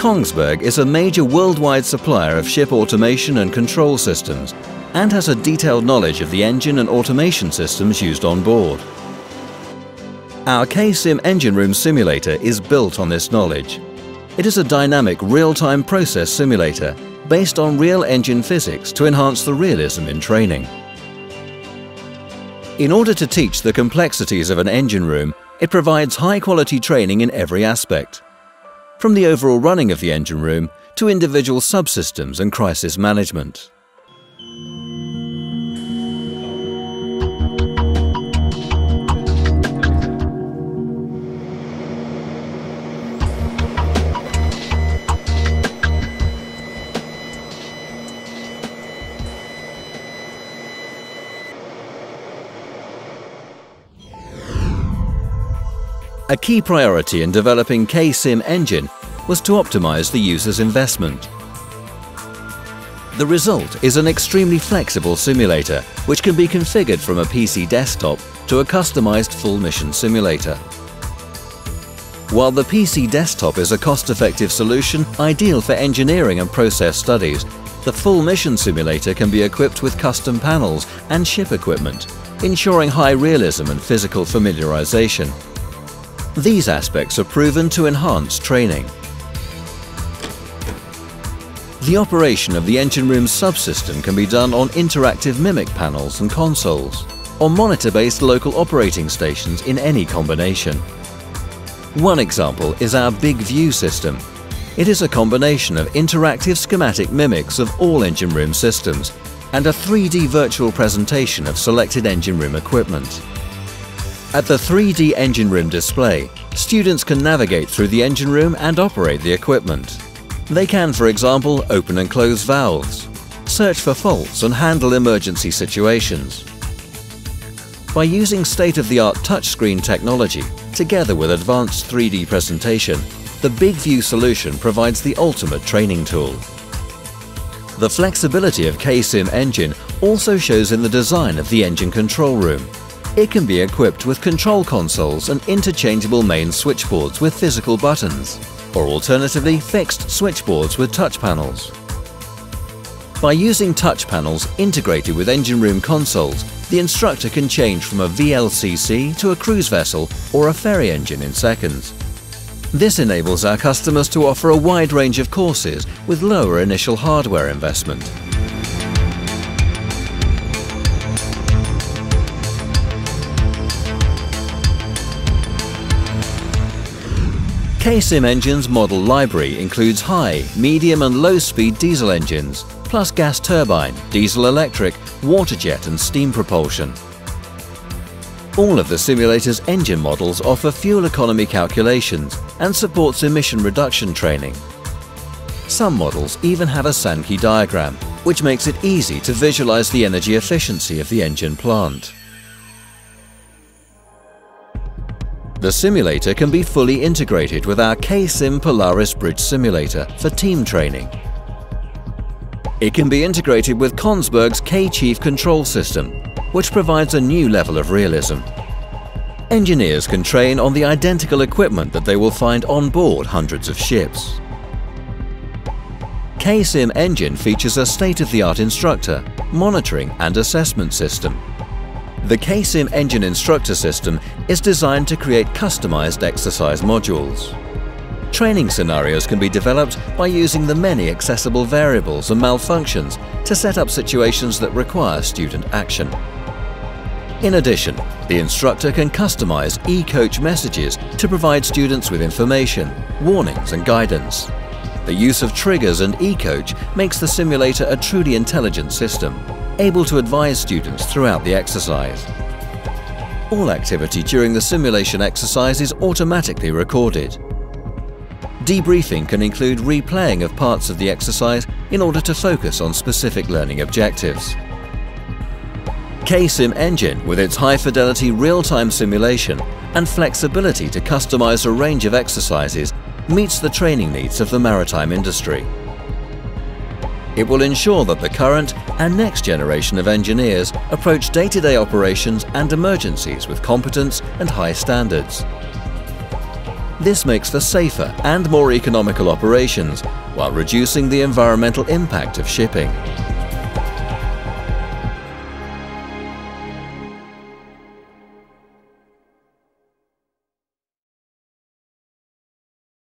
Kongsberg is a major worldwide supplier of ship automation and control systems and has a detailed knowledge of the engine and automation systems used on board. Our K-Sim engine room simulator is built on this knowledge. It is a dynamic real-time process simulator based on real engine physics to enhance the realism in training. In order to teach the complexities of an engine room, it provides high-quality training in every aspect from the overall running of the engine room to individual subsystems and crisis management. A key priority in developing K-Sim engine was to optimize the user's investment. The result is an extremely flexible simulator which can be configured from a PC desktop to a customized full mission simulator. While the PC desktop is a cost-effective solution ideal for engineering and process studies, the full mission simulator can be equipped with custom panels and ship equipment, ensuring high realism and physical familiarization. These aspects are proven to enhance training. The operation of the engine room subsystem can be done on interactive mimic panels and consoles, or monitor-based local operating stations in any combination. One example is our Big View system. It is a combination of interactive schematic mimics of all engine room systems and a 3D virtual presentation of selected engine room equipment. At the 3D engine room display, students can navigate through the engine room and operate the equipment. They can, for example, open and close valves, search for faults and handle emergency situations. By using state-of-the-art touchscreen technology, together with advanced 3D presentation, the Big View solution provides the ultimate training tool. The flexibility of K-Sim engine also shows in the design of the engine control room, it can be equipped with control consoles and interchangeable main switchboards with physical buttons, or alternatively fixed switchboards with touch panels. By using touch panels integrated with engine room consoles, the instructor can change from a VLCC to a cruise vessel or a ferry engine in seconds. This enables our customers to offer a wide range of courses with lower initial hardware investment. K-Sim Engine's model library includes high, medium and low-speed diesel engines, plus gas turbine, diesel electric, water jet and steam propulsion. All of the simulator's engine models offer fuel economy calculations and supports emission reduction training. Some models even have a Sankey diagram, which makes it easy to visualize the energy efficiency of the engine plant. The simulator can be fully integrated with our K-Sim Polaris Bridge Simulator for team training. It can be integrated with Kongsberg's K-Chief control system, which provides a new level of realism. Engineers can train on the identical equipment that they will find on board hundreds of ships. K-Sim Engine features a state-of-the-art instructor, monitoring and assessment system the K-Sim engine instructor system is designed to create customized exercise modules. Training scenarios can be developed by using the many accessible variables and malfunctions to set up situations that require student action. In addition, the instructor can customize e-coach messages to provide students with information, warnings and guidance. The use of triggers and e-coach makes the simulator a truly intelligent system able to advise students throughout the exercise. All activity during the simulation exercise is automatically recorded. Debriefing can include replaying of parts of the exercise in order to focus on specific learning objectives. K-Sim Engine, with its high-fidelity real-time simulation and flexibility to customize a range of exercises, meets the training needs of the maritime industry. It will ensure that the current and next generation of engineers approach day-to-day -day operations and emergencies with competence and high standards. This makes for safer and more economical operations while reducing the environmental impact of shipping.